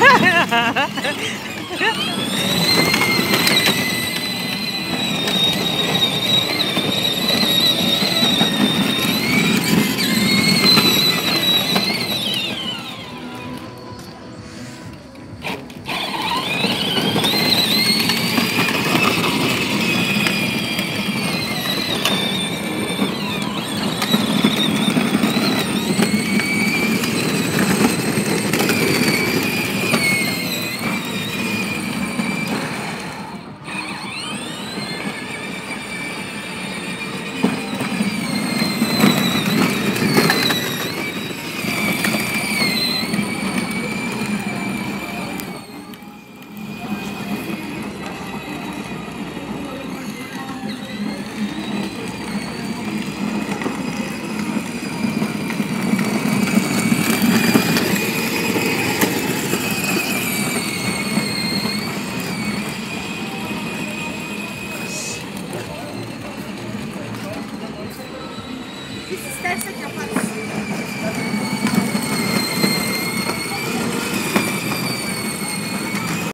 Ha ha ha! that's Mexico.